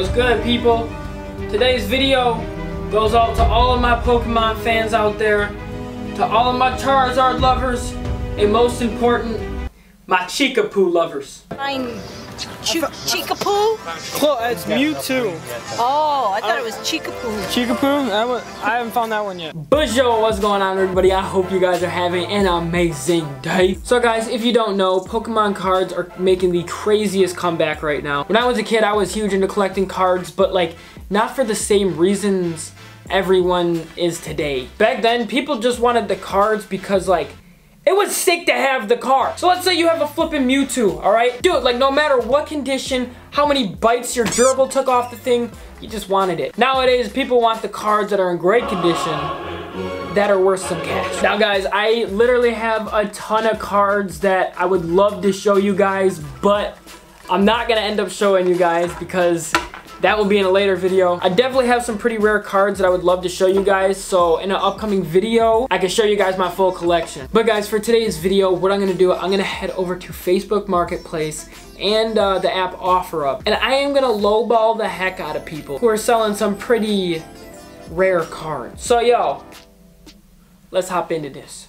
What's good, people? Today's video goes out to all of my Pokemon fans out there, to all of my Charizard lovers, and most important, my Chikapoo lovers. Fine. Ch Chikapoo? it's Mewtwo. Oh, I thought it was Chikapoo. Chikapoo? I haven't found that one yet. But yo, what's going on everybody? I hope you guys are having an amazing day. So guys, if you don't know, Pokemon cards are making the craziest comeback right now. When I was a kid, I was huge into collecting cards, but like, not for the same reasons everyone is today. Back then, people just wanted the cards because like, it was sick to have the car. So let's say you have a flippin' Mewtwo, alright? Dude, like no matter what condition, how many bites your gerbil took off the thing, you just wanted it. Nowadays, people want the cards that are in great condition that are worth some cash. Now guys, I literally have a ton of cards that I would love to show you guys, but I'm not gonna end up showing you guys because that will be in a later video. I definitely have some pretty rare cards that I would love to show you guys. So in an upcoming video, I can show you guys my full collection. But guys, for today's video, what I'm gonna do, I'm gonna head over to Facebook Marketplace and uh, the app OfferUp. And I am gonna lowball the heck out of people who are selling some pretty rare cards. So yo, let's hop into this.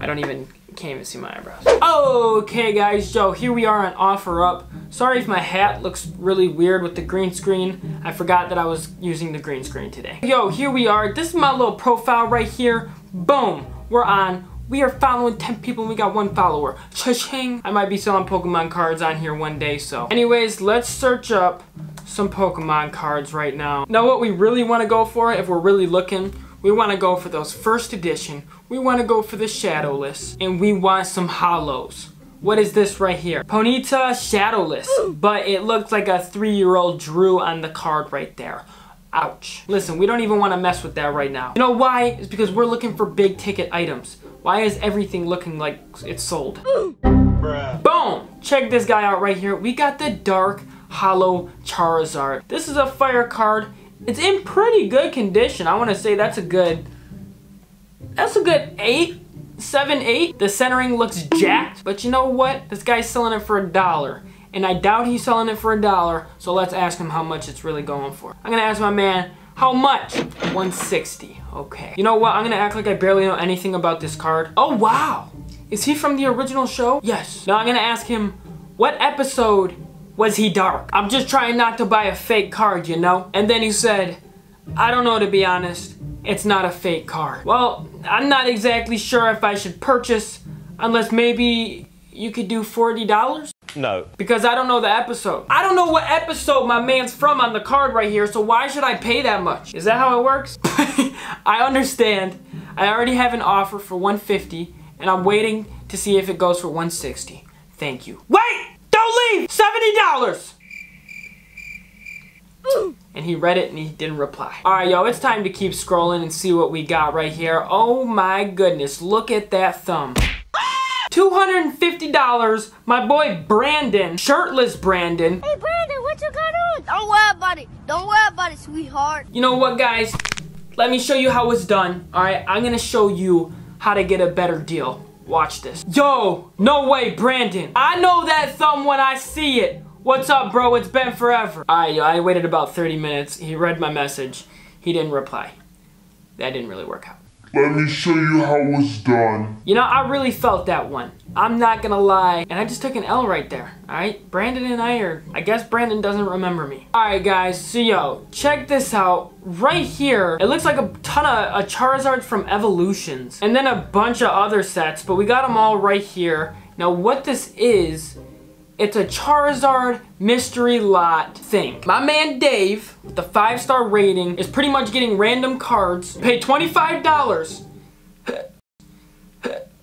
I don't even, can't even see my eyebrows. Okay guys, so here we are on OfferUp. Sorry if my hat looks really weird with the green screen. I forgot that I was using the green screen today. Yo, here we are. This is my little profile right here. Boom, we're on. We are following 10 people and we got one follower. Cha-ching! I might be selling Pokemon cards on here one day, so. Anyways, let's search up some Pokemon cards right now. Now what we really want to go for, if we're really looking, we want to go for those first edition. We want to go for the Shadowless. And we want some holos. What is this right here? Ponyta Shadowless. But it looks like a three-year-old drew on the card right there. Ouch. Listen, we don't even want to mess with that right now. You know why? It's because we're looking for big ticket items. Why is everything looking like it's sold? Boom! Check this guy out right here. We got the Dark Holo Charizard. This is a fire card. It's in pretty good condition. I want to say that's a good... That's a good 8 seven, eight. The centering looks jacked, but you know what? This guy's selling it for a dollar. And I doubt he's selling it for a dollar, so let's ask him how much it's really going for. I'm gonna ask my man, how much? 160, okay. You know what, I'm gonna act like I barely know anything about this card. Oh, wow. Is he from the original show? Yes. Now I'm gonna ask him, what episode was he dark? I'm just trying not to buy a fake card, you know? And then he said, I don't know to be honest it's not a fake card. Well, I'm not exactly sure if I should purchase unless maybe you could do $40? No. Because I don't know the episode. I don't know what episode my man's from on the card right here, so why should I pay that much? Is that how it works? I understand. I already have an offer for 150 and I'm waiting to see if it goes for 160. Thank you. Wait! Don't leave! $70! and he read it and he didn't reply. All right, yo, it's time to keep scrolling and see what we got right here. Oh my goodness, look at that thumb. $250, my boy Brandon, shirtless Brandon. Hey Brandon, what you got on? Don't worry about it. Don't worry about it, sweetheart. You know what, guys? Let me show you how it's done. All right, I'm gonna show you how to get a better deal. Watch this. Yo, no way, Brandon. I know that thumb when I see it. What's up, bro? It's been forever. I, I waited about 30 minutes. He read my message. He didn't reply. That didn't really work out. Let me show you how it's done. You know, I really felt that one. I'm not gonna lie. And I just took an L right there, alright? Brandon and I are, I guess Brandon doesn't remember me. Alright guys, so yo, check this out. Right here, it looks like a ton of a Charizard from Evolutions. And then a bunch of other sets, but we got them all right here. Now what this is, it's a Charizard mystery lot thing. My man Dave, with the five star rating, is pretty much getting random cards. Pay $25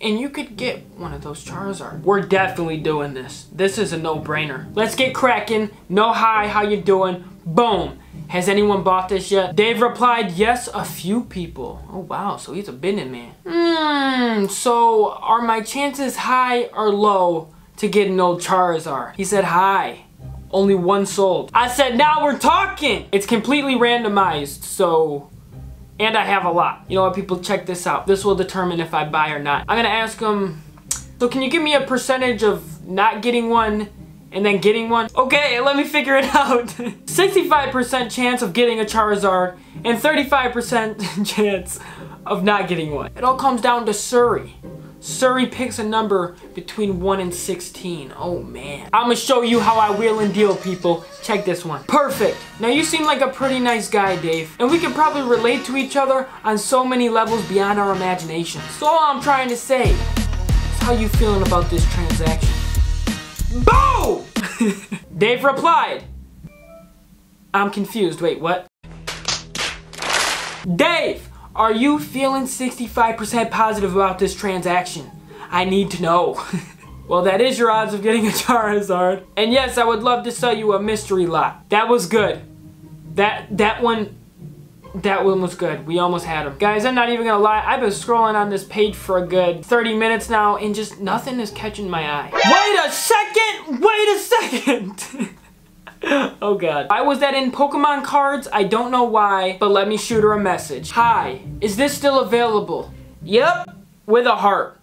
and you could get one of those Charizard. We're definitely doing this. This is a no-brainer. Let's get cracking. No hi, how you doing? Boom. Has anyone bought this yet? Dave replied, yes, a few people. Oh wow, so he's a business man. Hmm, so are my chances high or low to get an old Charizard. He said, hi. Only one sold. I said, now we're talking. It's completely randomized, so... And I have a lot. You know what, people, check this out. This will determine if I buy or not. I'm gonna ask him, so can you give me a percentage of not getting one and then getting one? Okay, let me figure it out. 65% chance of getting a Charizard and 35% chance of not getting one. It all comes down to Siri. Siri picks a number between 1 and 16. Oh man. I'm gonna show you how I wheel and deal, people. Check this one. Perfect. Now you seem like a pretty nice guy, Dave. And we can probably relate to each other on so many levels beyond our imagination. So all I'm trying to say is how you feeling about this transaction? Boom! Dave replied. I'm confused. Wait, what? Dave, are you feeling 65% positive about this transaction? I need to know. well, that is your odds of getting a Charizard. And yes, I would love to sell you a mystery lot. That was good. That that one that one was good. We almost had him. Guys, I'm not even gonna lie. I've been scrolling on this page for a good 30 minutes now and just nothing is catching my eye. Wait a second! Wait a second! oh god. Why was that in Pokemon cards? I don't know why, but let me shoot her a message. Hi, is this still available? Yep, with a heart.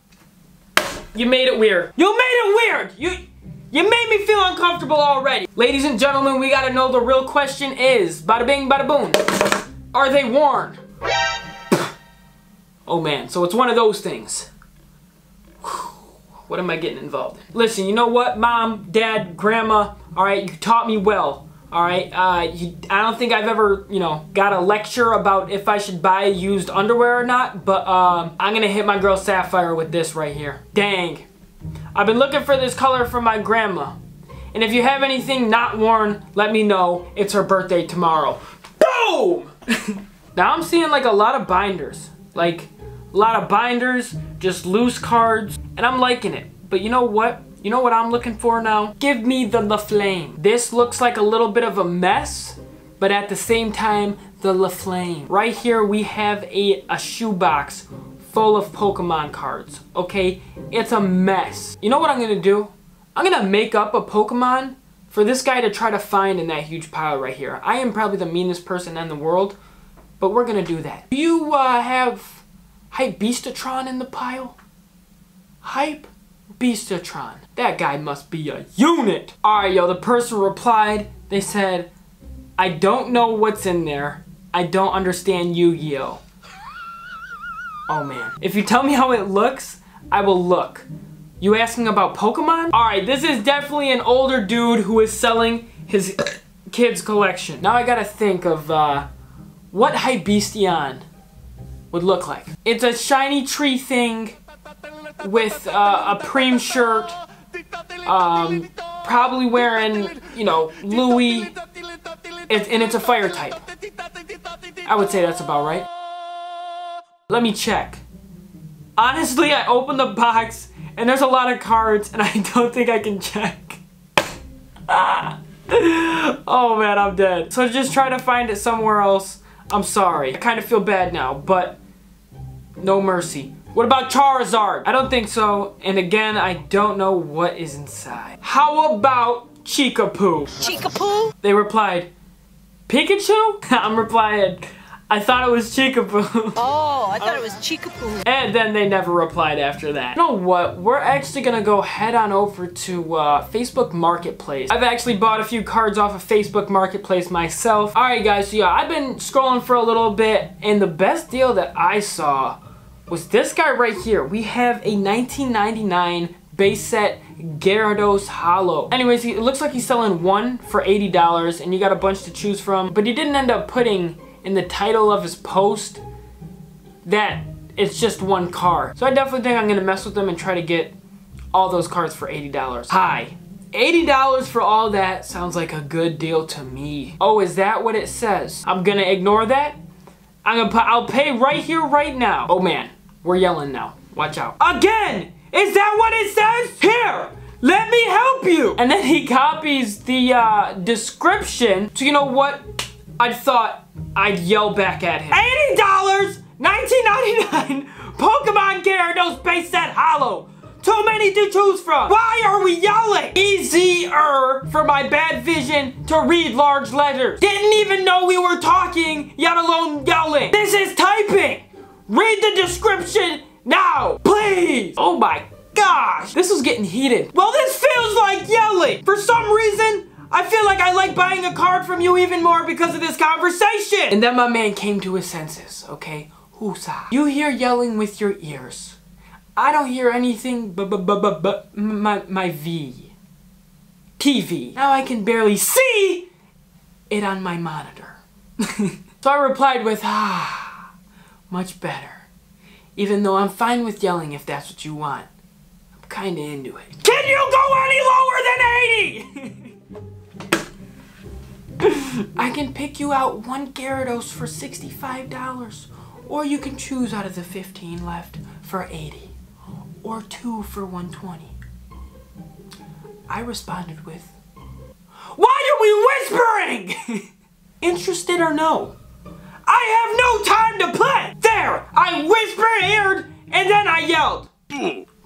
You made it weird. You made it weird! You you made me feel uncomfortable already. Ladies and gentlemen, we gotta know the real question is, bada bing, bada boom. Are they worn? oh man, so it's one of those things. What am I getting involved in? Listen, you know what, mom, dad, grandma, all right, you taught me well. All right, uh, you, I don't think I've ever, you know, got a lecture about if I should buy used underwear or not, but um, I'm gonna hit my girl Sapphire with this right here. Dang. I've been looking for this color for my grandma. And if you have anything not worn, let me know. It's her birthday tomorrow. Boom! now I'm seeing like a lot of binders. Like, a lot of binders, just loose cards, and I'm liking it. But you know what? You know what I'm looking for now? Give me the La Flame. This looks like a little bit of a mess, but at the same time, the La Flame. Right here, we have a, a shoebox full of Pokemon cards, okay? It's a mess. You know what I'm gonna do? I'm gonna make up a Pokemon for this guy to try to find in that huge pile right here. I am probably the meanest person in the world, but we're gonna do that. Do you uh, have Hype Beastatron in the pile? Hype Beastatron. That guy must be a unit. Alright, yo, the person replied. They said, I don't know what's in there. I don't understand Yu-Gi-Oh! Oh man. If you tell me how it looks, I will look. You asking about Pokemon? Alright, this is definitely an older dude who is selling his kid's collection. Now I gotta think of uh, what Hype Beastatron would look like. It's a shiny tree thing with uh, a Preem shirt, um, probably wearing, you know, Louis, and it's a fire type. I would say that's about right. Let me check. Honestly, I opened the box and there's a lot of cards and I don't think I can check. oh man, I'm dead. So just try to find it somewhere else. I'm sorry. I kind of feel bad now, but no mercy. What about Charizard? I don't think so. And again, I don't know what is inside. How about Chikapoo? Chikapoo? They replied, Pikachu? I'm replying, I thought it was Chikapoo. Oh, I thought it was Chikapoo. and then they never replied after that. You know what? We're actually gonna go head on over to uh, Facebook Marketplace. I've actually bought a few cards off of Facebook Marketplace myself. Alright guys, so yeah, I've been scrolling for a little bit and the best deal that I saw was this guy right here. We have a 1999 base set Gyarados Holo. Anyways, it looks like he's selling one for $80 and you got a bunch to choose from, but he didn't end up putting in the title of his post that it's just one car. So I definitely think I'm gonna mess with them and try to get all those cards for $80. Hi. $80 for all that sounds like a good deal to me. Oh, is that what it says? I'm gonna ignore that. I'm gonna put, I'll pay right here, right now. Oh man, we're yelling now. Watch out. Again! Is that what it says? Here! Let me help you! And then he copies the uh, description. So you know what? I thought I'd yell back at him. $80! 19.99 Pokemon Gyarados base set holo. Too many to choose from. Why are we yelling? Easier for my bad vision to read large letters. Didn't even know we were talking, yet alone yelling. This is typing. Read the description now, please. Oh my gosh, this is getting heated. Well, this feels like yelling. For some reason, I feel like I like buying a card from you even more because of this conversation. And then my man came to his senses, okay? Whoosah. You hear yelling with your ears. I don't hear anything but but my my V. TV. Now I can barely see it on my monitor. so I replied with ah, much better. Even though I'm fine with yelling if that's what you want. I'm kinda into it. Can you go any lower than 80? I can pick you out one Gyarados for $65. Or you can choose out of the 15 left for 80. Or two for 120. I responded with, Why are we whispering? Interested or no? I have no time to play! There! I whispered and then I yelled.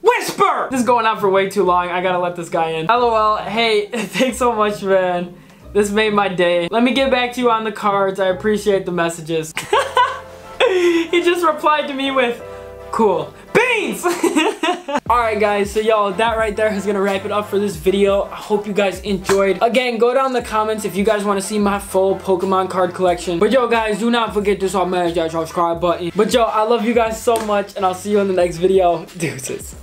Whisper! This is going on for way too long. I gotta let this guy in. LOL. Hey, thanks so much, man. This made my day. Let me get back to you on the cards. I appreciate the messages. he just replied to me with, cool. Beans! Alright guys, so y'all, that right there is gonna wrap it up for this video. I hope you guys enjoyed. Again, go down in the comments if you guys want to see my full Pokemon card collection. But yo guys, do not forget to smash that subscribe button. But yo, I love you guys so much and I'll see you in the next video. Deuces.